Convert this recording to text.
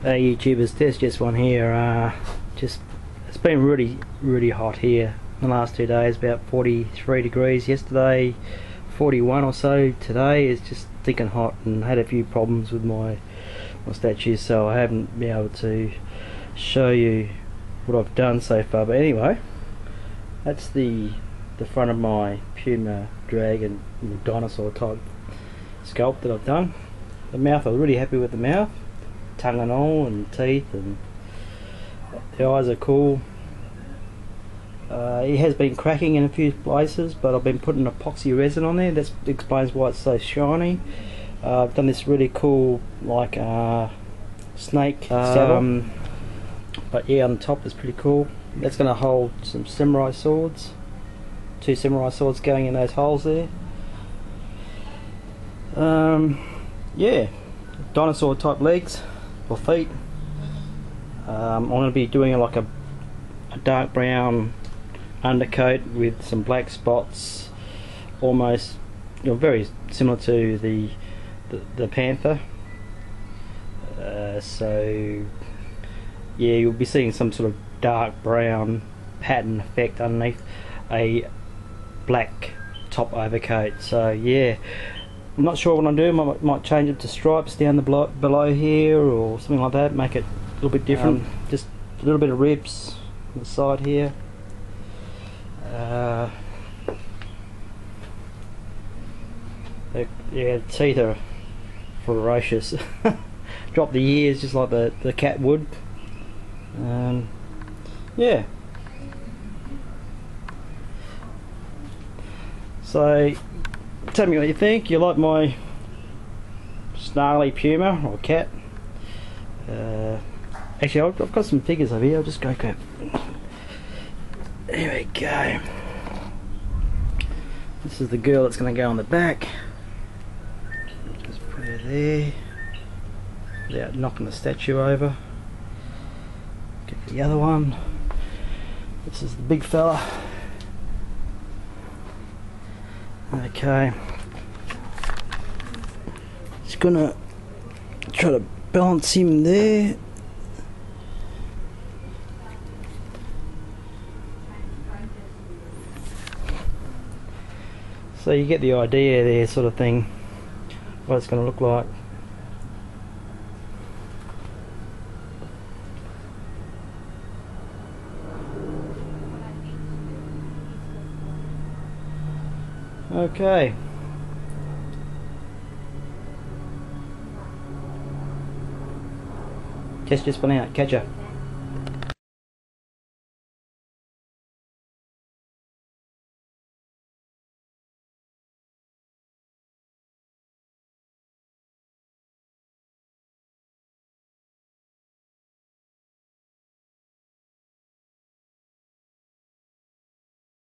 Hey YouTubers, there's just one here. Uh, just it's been really, really hot here the last two days. About 43 degrees yesterday, 41 or so today. It's just thick and hot, and had a few problems with my my statues, so I haven't been able to show you what I've done so far. But anyway, that's the the front of my Puma Dragon dinosaur type sculpt that I've done. The mouth, I was really happy with the mouth tongue and all and teeth and the eyes are cool. Uh, it has been cracking in a few places but I've been putting epoxy resin on there. That explains why it's so shiny. Uh, I've done this really cool like uh, snake um, but yeah on the top is pretty cool. That's going to hold some samurai swords. Two samurai swords going in those holes there. Um, yeah. Dinosaur type legs or feet. Um, I'm going to be doing like a, a dark brown undercoat with some black spots, almost you know, very similar to the the, the panther. Uh, so yeah, you'll be seeing some sort of dark brown pattern effect underneath a black top overcoat. So yeah, I'm not sure what I'm doing. I might, might change it to stripes down the below, below here or something like that. Make it a little bit different. Um, Just a little bit of ribs on the side here. Uh, yeah, the teeth are ferocious. Drop the ears just like the, the cat would. Um, yeah. So tell me what you think. You like my snarly puma or cat? Uh, actually, I've, got some figures over here. I'll just go grab. There we go. This is the girl that's going to go on the back. Just put her there without knocking the statue over. Get the other one. This is the big fella. Okay. Just gonna try to balance him there. So you get the idea there sort of thing, what it's going to look like. Okay. Test just spun out. Catch ya.